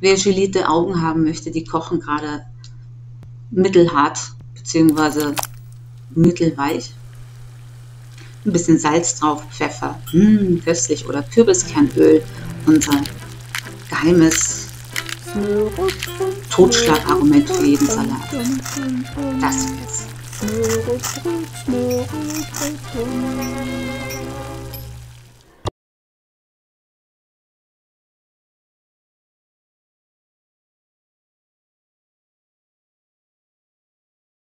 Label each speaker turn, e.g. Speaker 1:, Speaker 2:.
Speaker 1: Wer gelierte Augen haben möchte, die kochen gerade mittelhart bzw. mittelweich. Ein bisschen Salz drauf, Pfeffer, mmh, köstlich oder Kürbiskernöl, unser geheimes Totschlagargument für jeden Salat. Das jetzt.